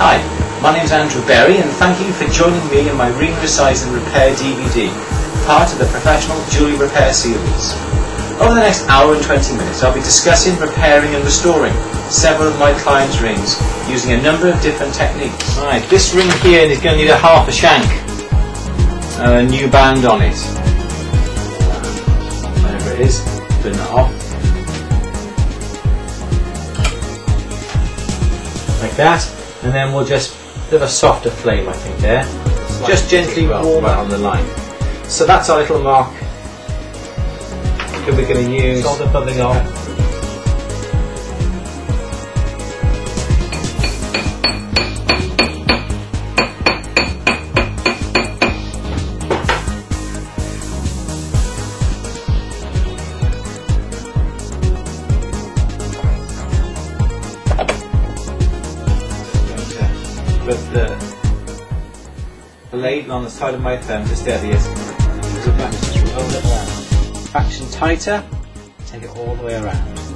Hi, my name is Andrew Berry and thank you for joining me in my Ring Resize and Repair DVD, part of the Professional Jewellery Repair series. Over the next hour and 20 minutes I'll be discussing repairing and restoring several of my clients' rings using a number of different techniques. Right, this ring here is going to need a half a shank and a new band on it. Uh, whatever it is, turn that off. Like that, and then we'll just bit of a softer flame I think there. Just gently warm it on the line. So that's our little mark that we're going to use. Solder bubbling off. The blade on the side of my thumb to steady it. Just roll it around. Traction tighter, take it all the way around.